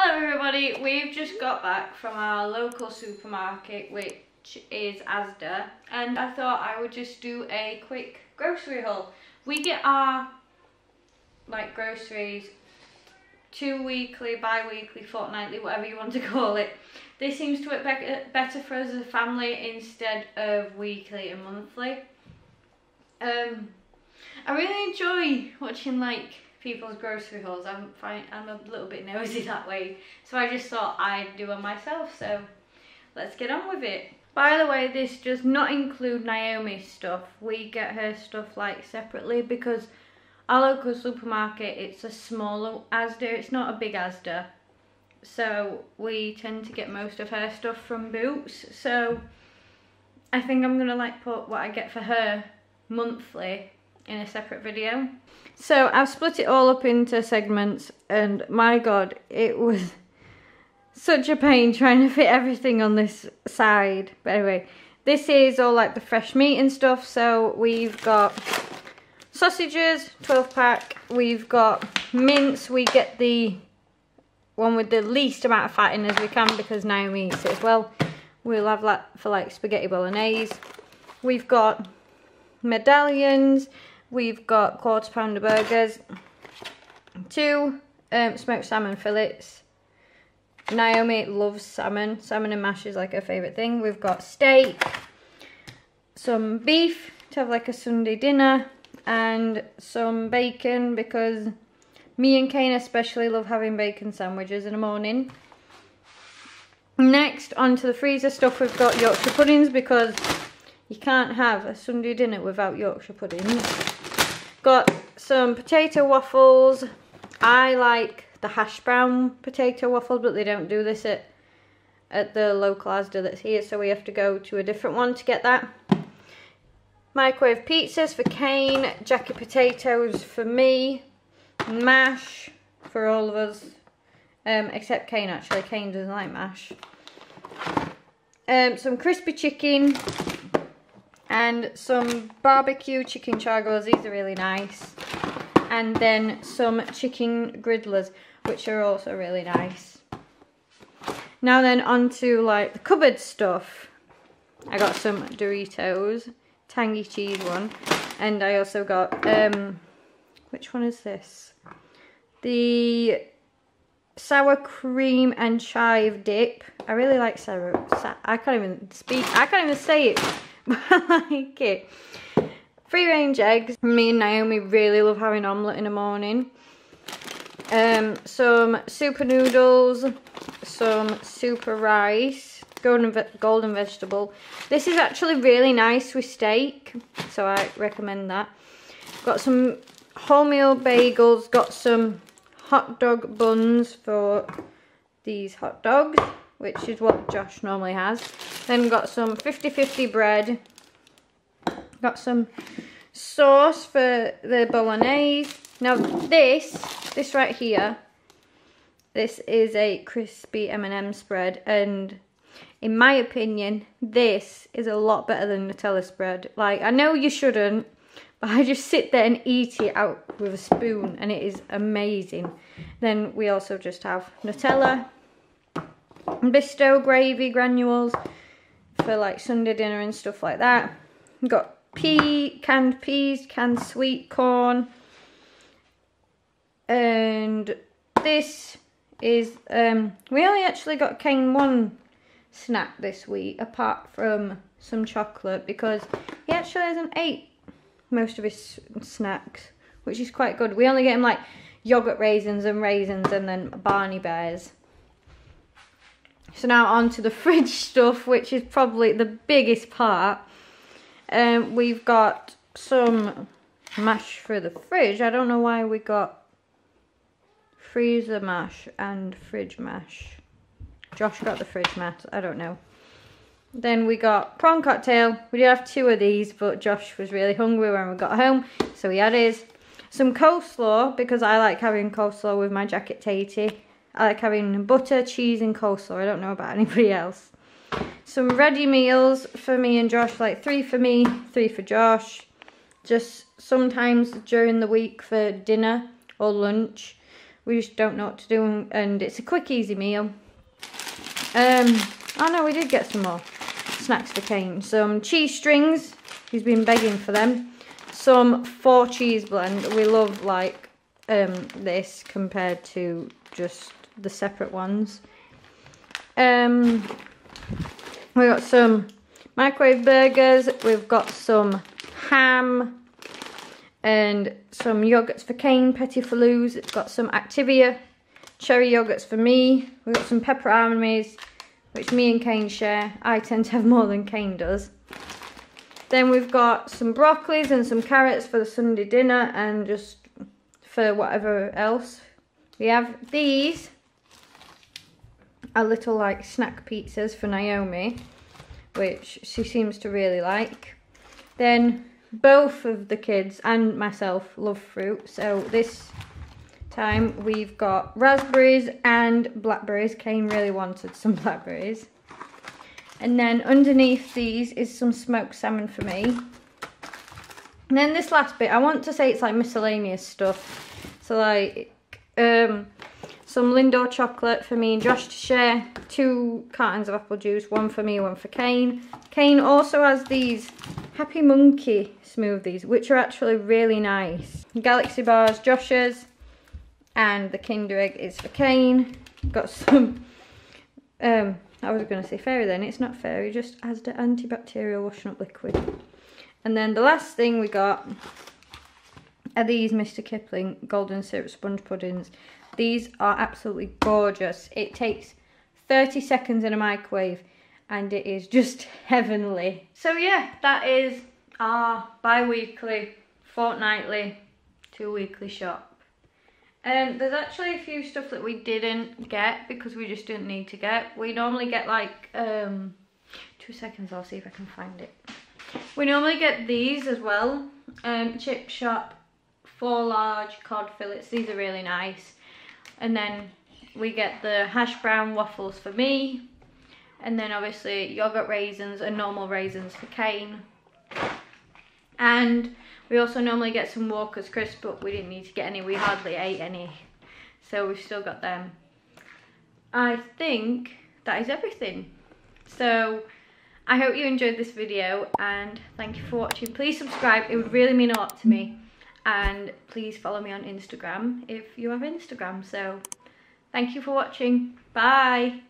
Hello everybody, we've just got back from our local supermarket which is Asda and I thought I would just do a quick grocery haul. We get our like groceries two weekly, bi-weekly, fortnightly, whatever you want to call it. This seems to work better for us as a family instead of weekly and monthly. Um, I really enjoy watching like people's grocery hauls. I'm fine, I'm a little bit nosy that way. So I just thought I'd do it myself. So let's get on with it. By the way, this does not include Naomi's stuff. We get her stuff like separately because our local supermarket, it's a smaller Asda. It's not a big Asda. So we tend to get most of her stuff from Boots. So I think I'm going to like put what I get for her monthly in a separate video. So I've split it all up into segments and my god, it was such a pain trying to fit everything on this side. But anyway, this is all like the fresh meat and stuff. So we've got sausages, 12 pack. We've got mince. We get the one with the least amount of fat in as we can because Naomi eats it as well. We'll have that for like spaghetti bolognese. We've got medallions. We've got quarter pounder burgers, two um, smoked salmon fillets. Naomi loves salmon. Salmon and mash is like her favourite thing. We've got steak, some beef to have like a Sunday dinner, and some bacon because me and Kane especially love having bacon sandwiches in the morning. Next, onto the freezer stuff, we've got Yorkshire puddings because you can't have a Sunday dinner without Yorkshire puddings. Got some potato waffles. I like the hash brown potato waffles, but they don't do this at, at the local Asda that's here, so we have to go to a different one to get that. Microwave pizzas for Kane, jacket potatoes for me, mash for all of us, um, except Kane actually, Kane doesn't like mash. Um, some crispy chicken, and some barbecue chicken chargos. These are really nice. And then some chicken griddlers, which are also really nice. Now then onto like the cupboard stuff. I got some Doritos, tangy cheese one. And I also got, um, which one is this? The sour cream and chive dip. I really like sour, I can't even speak, I can't even say it. like it. Free range eggs. Me and Naomi really love having omelette in the morning. Um, some super noodles, some super rice, golden, ve golden vegetable. This is actually really nice with steak, so I recommend that. Got some wholemeal bagels, got some hot dog buns for these hot dogs which is what Josh normally has. Then got some 50-50 bread. Got some sauce for the bolognese. Now this, this right here, this is a crispy M&M spread and in my opinion, this is a lot better than Nutella spread. Like, I know you shouldn't, but I just sit there and eat it out with a spoon and it is amazing. Then we also just have Nutella, Bisto gravy granules for like Sunday dinner and stuff like that. We've got pea, canned peas, canned sweet corn. And this is, um, we only actually got Kane one snack this week apart from some chocolate because he actually hasn't ate most of his snacks which is quite good. We only get him like yogurt raisins and raisins and then Barny Bears. So now on to the fridge stuff, which is probably the biggest part. Um, we've got some mash for the fridge. I don't know why we got freezer mash and fridge mash. Josh got the fridge mash, I don't know. Then we got prawn cocktail. We did have two of these, but Josh was really hungry when we got home, so he had his. Some coleslaw, because I like having coleslaw with my jacket tatey. I like having butter, cheese and coleslaw. I don't know about anybody else. Some ready meals for me and Josh, like three for me, three for Josh. Just sometimes during the week for dinner or lunch. we just don't know what to do and it's a quick easy meal. Um, oh no, we did get some more snacks for Kane. Some cheese strings, he's been begging for them. Some four cheese blend, we love like um, this compared to just the separate ones. Um, we got some microwave burgers, we've got some ham and some yogurts for Kane, Petits Filous. It's got some Activia cherry yogurts for me. We've got some Peperamis, which me and Kane share. I tend to have more than Kane does. Then we've got some broccolis and some carrots for the Sunday dinner and just for whatever else. We have these are little like snack pizzas for Naomi, which she seems to really like. Then both of the kids and myself love fruit, so this time we've got raspberries and blackberries. Kane really wanted some blackberries. And then underneath these is some smoked salmon for me. And then this last bit, I want to say it's like miscellaneous stuff. So like um, some Lindor chocolate for me and Josh to share. Two cartons of apple juice, one for me, one for Kane. Kane also has these Happy Monkey smoothies, which are actually really nice. Galaxy bars, Josh's, and the Kinder Egg is for Kane. Got some, um, I was going to say fairy then, it's not fairy, just Asda antibacterial washing up liquid. And then the last thing we got are these Mr. Kipling golden syrup sponge puddings. These are absolutely gorgeous. It takes 30 seconds in a microwave and it is just heavenly. So yeah, that is our bi-weekly, fortnightly, two-weekly shop. Um, there's actually a few stuff that we didn't get because we just didn't need to get. We normally get like, um, two seconds, I'll see if I can find it. We normally get these as well, um, Chip Shop four large cod fillets. These are really nice. And then we get the hash brown waffles for me. And then obviously yogurt raisins and normal raisins for Kane. And we also normally get some Walker's crisps, but we didn't need to get any. We hardly ate any. So we've still got them. I think that is everything. So I hope you enjoyed this video and thank you for watching. Please subscribe. It would really mean a lot to me and please follow me on Instagram if you have Instagram. So thank you for watching. Bye.